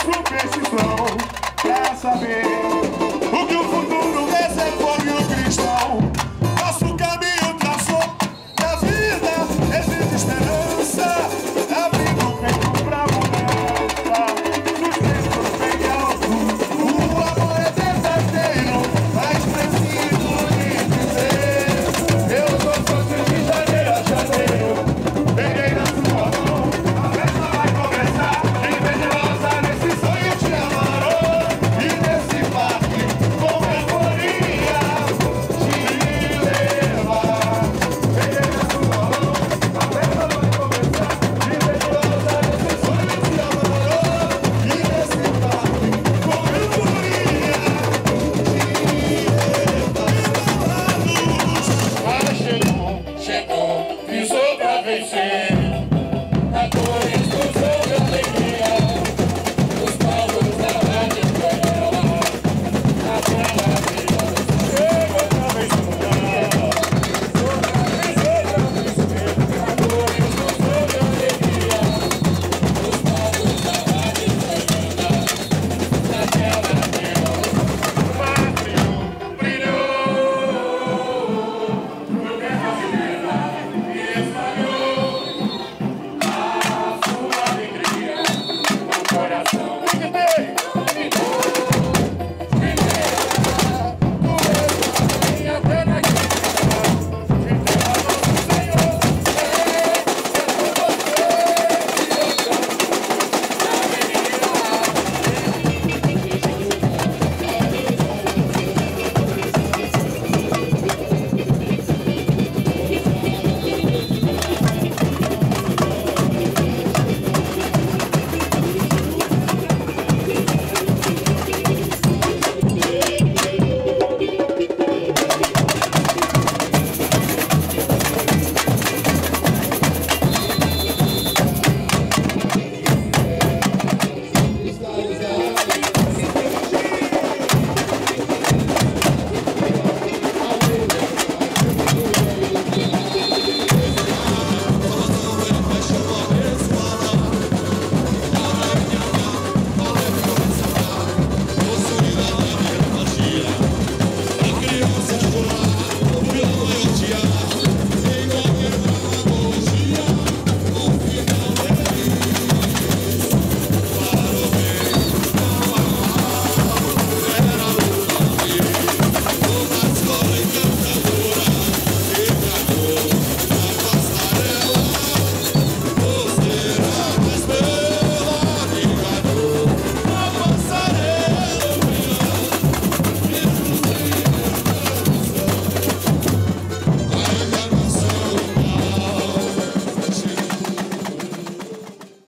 superstição Quer saber salvation.